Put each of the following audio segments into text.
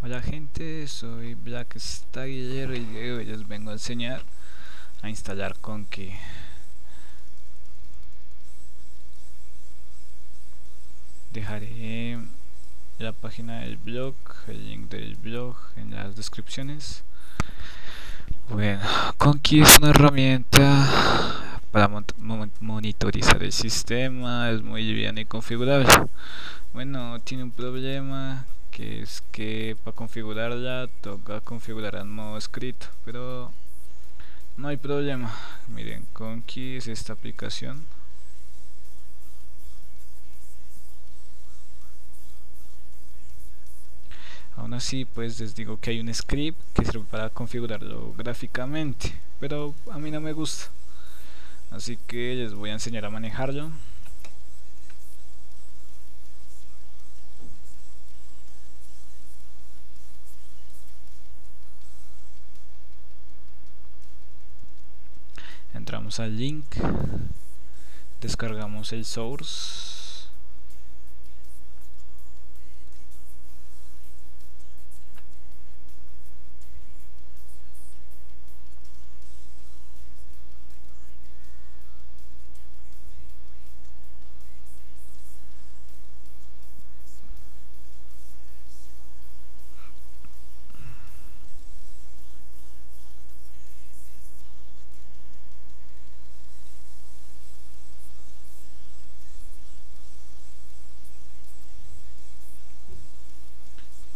Hola gente, soy Black Styler y hoy les vengo a enseñar a instalar Conky. Dejaré la página del blog, el link del blog en las descripciones. Bueno, Conky es una herramienta para monitorizar el sistema, es muy bien y configurable. Bueno, tiene un problema que es que para configurarla toca configurar en modo escrito pero no hay problema. Miren Conky es esta aplicación. Aún así pues les digo que hay un script que sirve para configurarlo gráficamente pero a mí no me gusta. Así que les voy a enseñar a manejarlo entramos al link. Descargamos el source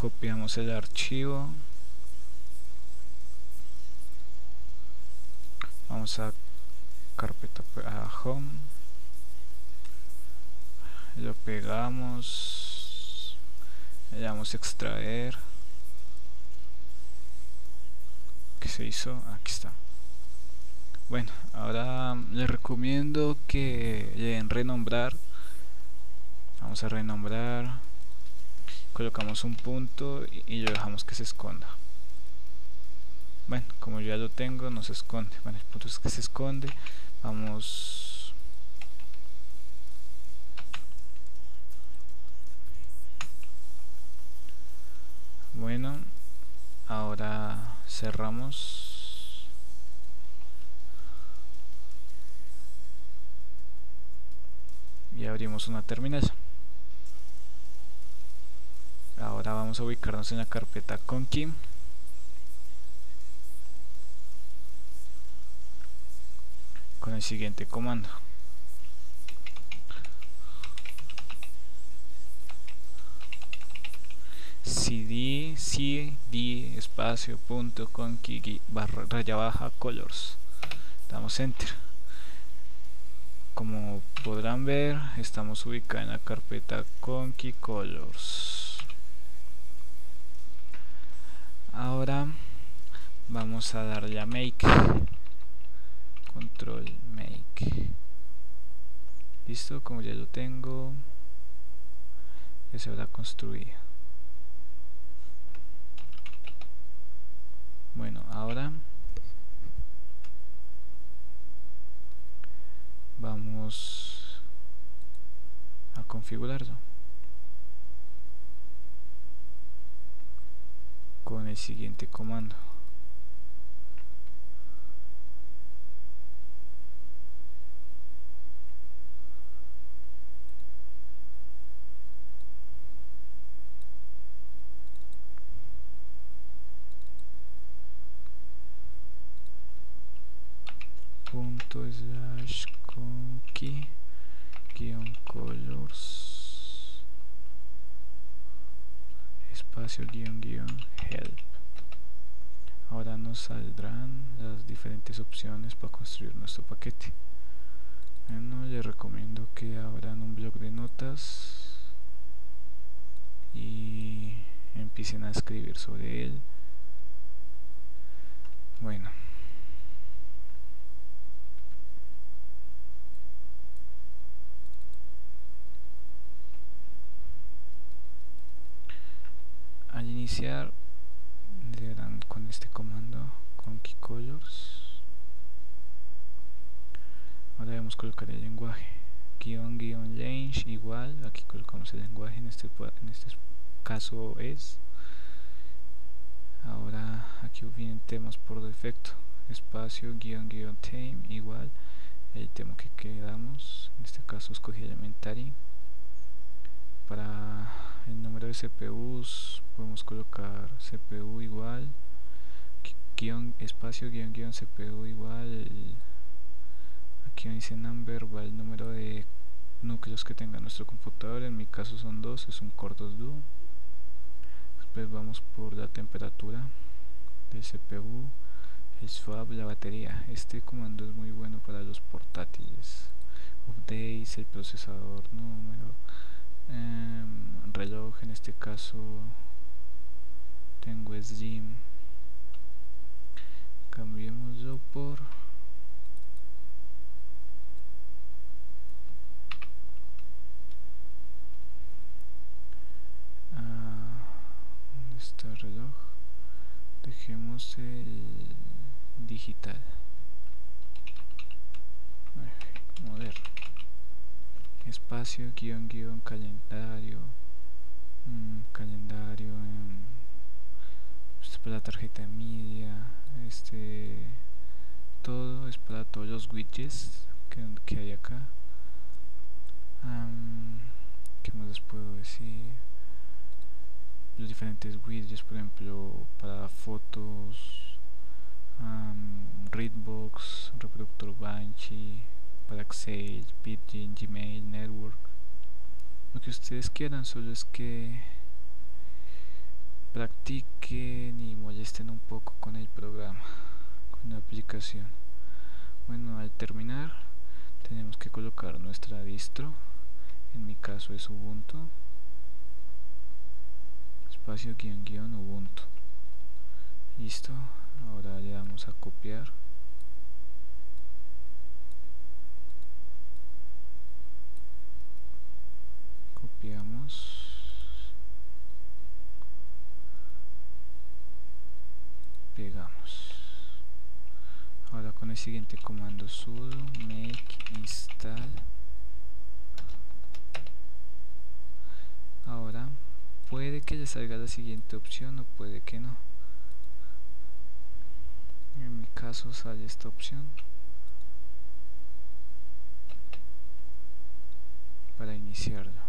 copiamos el archivo. Vamos a carpeta home. Lo pegamos. Le damos extraer. ¿qué se hizo? aquí está. Bueno, ahora les recomiendo que le den renombrar. Vamos a renombrar colocamos un punto y, lo dejamos que se esconda. Bueno como ya lo tengo no se esconde. Bueno el punto es que se esconde. Vamos. Bueno ahora cerramos. Y abrimos una terminal ahora vamos a ubicarnos en la carpeta conky con el siguiente comando. Cd cd espacio punto conky barra raya baja colors. Damos enter. Como podrán ver estamos ubicados en la carpeta conky colors ahora vamos a darle a make. Control make. Listo como ya lo tengo ya se habrá construido. Bueno ahora vamos a configurarlo con el siguiente comando. Punto slash conky guion colors espacio guion guion help ahora nos saldrán las diferentes opciones para construir nuestro paquete. Bueno les recomiendo que abran un blog de notas y empiecen a escribir sobre él bueno al iniciar con este comando con keycolors ahora debemos colocar el lenguaje. Guión guion range igual. Aquí colocamos el lenguaje en este en este caso es. Ahora aquí vienen temas por defecto. Espacio guion guion time igual. El tema que quedamos en este caso escogí elementary para el número de CPUs podemos colocar CPU igual guion espacio guion guion CPU igual aquí dice number va el número de núcleos que tenga nuestro computador en mi caso son dos es un Core 2 Duo después vamos por la temperatura del CPU el swap la batería. Este comando es muy bueno para los portátiles updates el procesador número em, reloj en este caso tengo SGIM cambiémoslo por reloj dejemos el digital. Moderno espacio guion guion calendario mm, calendario esto es para la tarjeta media este todo es para todos los widgets que, hay acá ¿qué más les puedo decir? los diferentes widgets por ejemplo para fotos um, Readbox, reproductor Banshee para Excel, Pidgin, Gmail, Network lo que ustedes quieran solo es que practiquen y molesten un poco con el programa con la aplicación. Bueno al terminar tenemos que colocar nuestra distro. En mi caso es Ubuntu. Espacio guion guion ubuntu. Listo ahora le damos a copiar copiamos pegamos ahora con el siguiente comando. Sudo make install. Ahora puede que le salga la siguiente opción o puede que no. En mi caso sale esta opción. Para iniciarlo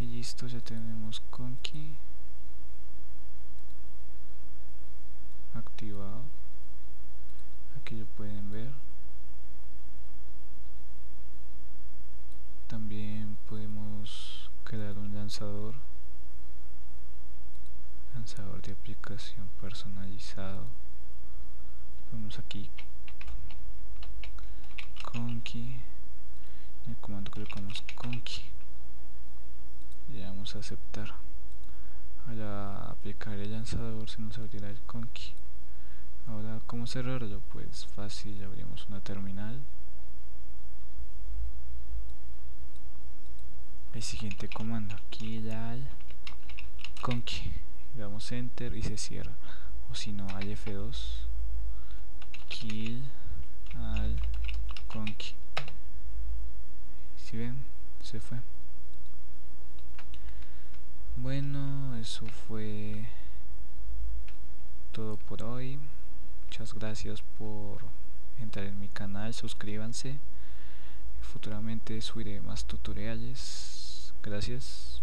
y listo ya tenemos Conky activado. Aquí lo pueden ver. También podemos crear un lanzador. Lanzador de aplicación personalizado. Ponemos aquí. Conky el comando colocamos conky le damos a aceptar. Al aplicar el lanzador se nos abrirá el conky ahora cómo cerrarlo pues fácil abrimos una terminal. El siguiente comando kill al conky damos enter y se cierra. O si no al F2 kill al conky si ven se fue bueno eso fue todo por hoy. Muchas gracias por entrar en mi canal suscríbanse. Futuramente subiré más tutoriales. Gracias